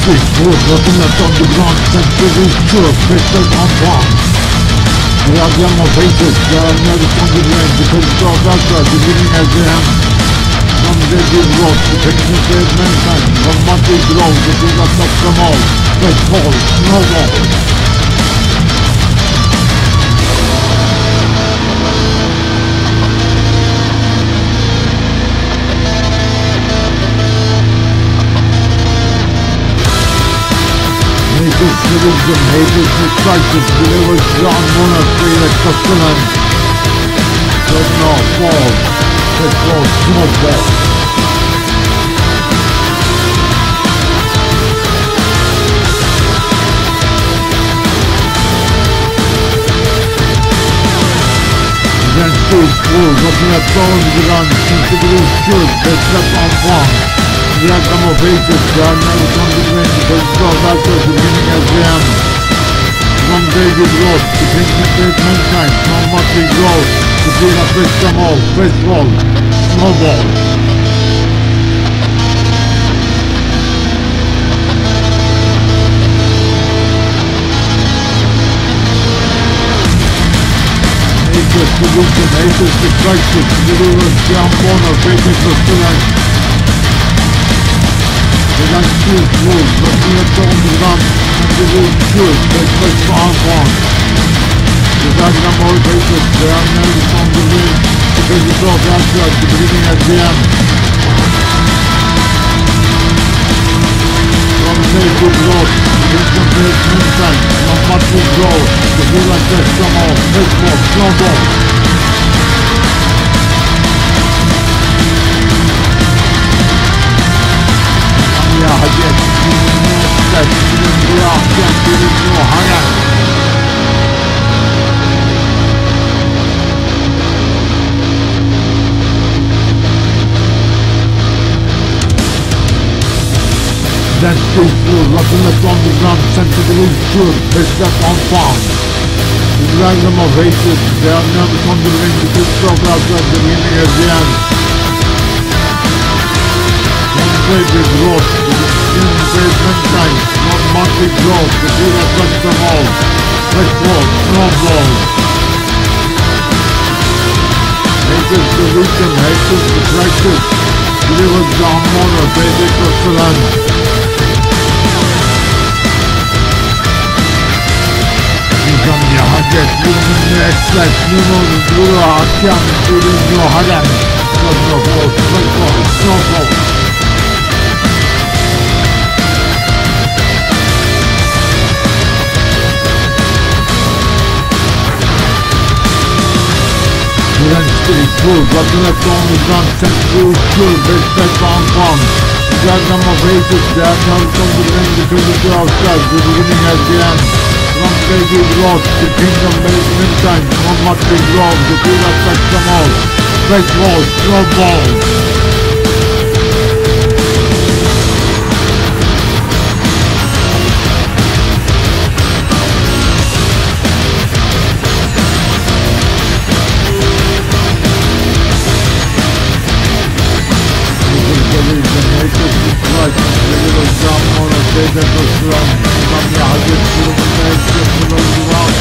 Ces pauvres donateurs de grande température pétale en froid. Regardez mon pays, car nous sommes de l'aide du corridor d'Alta du Ménagère. Comme des développes, techniques et même temps, romantique, drogue, des attaques de mort, pétrole, snowball. Haters religion, haters with crisis, delivers John sustenance. But no fall, that falls snowball. Then street full, looking at the gun, since the blue shoot, they slept on one. The outcome of on the because it's all back to the the end. We the thinking mankind, much we grow, to feel a fish them all, fish wall, snowball. Hatred, pollution, hatred, destruction, deliverance, down corner, faking for students. The shoot moves, looking at the on the gun, and the push for Antoine. The diagram motivated, they are nearly on the wing, because it's all outside, the beginning at the end. From safety growth, incomplete moonshine, not much grow, the feel like there's some more, baseball, snowball. Full, rocking left on the ground, to the loose shoot, pissed left on. The dragon of hatred, they are nervous on the the good stuff outside the beginning at the end. Baby growth, the basement time, not monthly growth, the that touch them all. Fresh wall, snowball. Haters the weekend, haters the crisis. Deliver the hormone, basic of Esmek, limon, duru, akşam, ürün, yohalem. Sokol, sokol, sokol. Gençlik bu, batına sonumuzdan sen uçur, besmek bam bam. Gerdan of ages, gerdan of the wind, because of the outside, the. Baby lost, the kingdom made in time, much big love, the that touch them all. Face wall, snowball. Thank you.